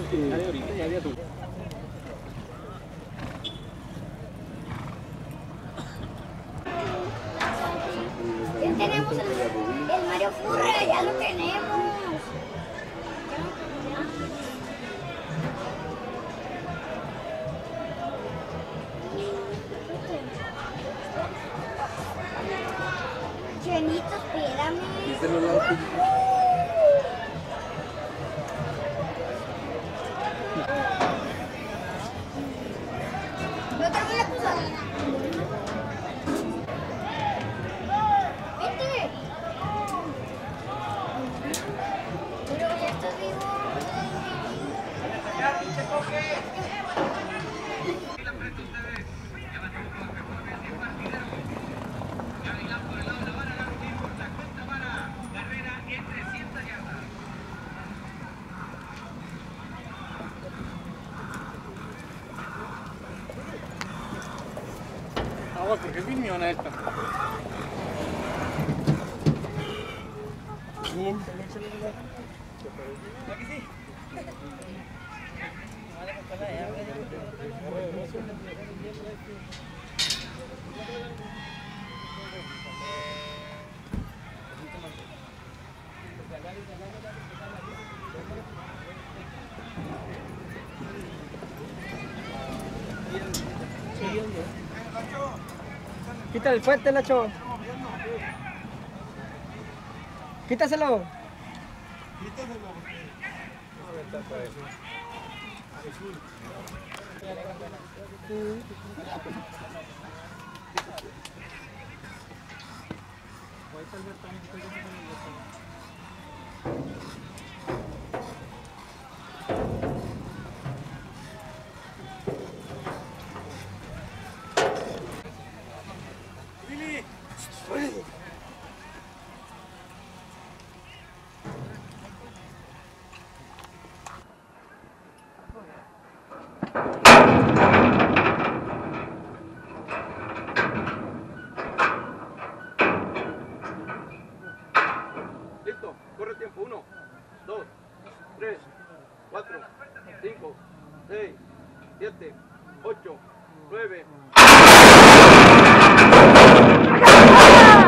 Ya tenemos el, el Mario Furra, ya lo tenemos. Chenito, espérame. volt perché Vignonetta. Niente, non c'è nulla. Ma che sì? Thank you. Quita el fuerte, Nacho. Quítaselo. Listo, 7, 8, 9.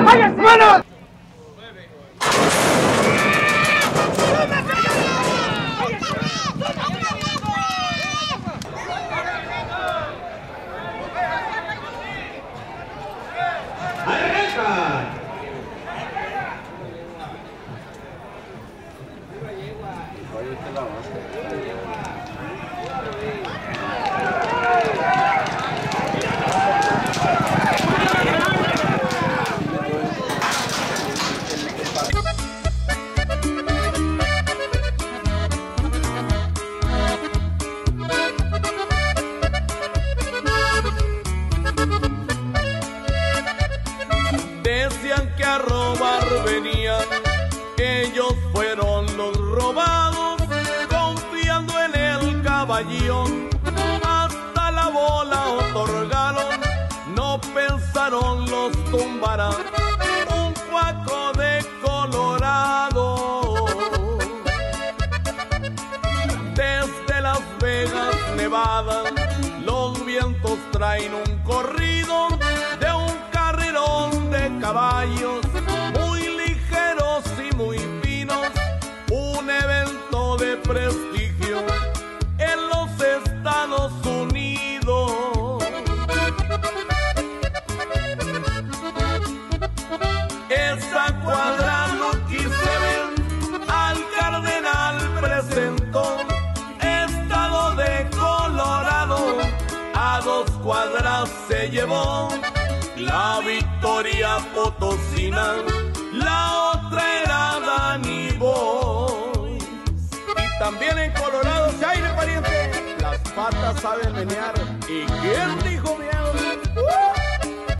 ¡Váyase! ¡Manos! Robar venían, ellos fueron los robados, confiando en el caballón. Hasta la bola otorgaron, no pensaron los tumbarán. Un cuaco de Colorado. Desde Las Vegas, Nevada, los vientos traen un corrido de un carrerón de caballos Esa cuadra Lucky Seven al cardenal presentó Estado de Colorado a dos cuadras se llevó la victoria potosina, la otra era Danny Boy. Y también en Colorado, si aire pariente, las patas saben menear. ¿Y quién dijo bien?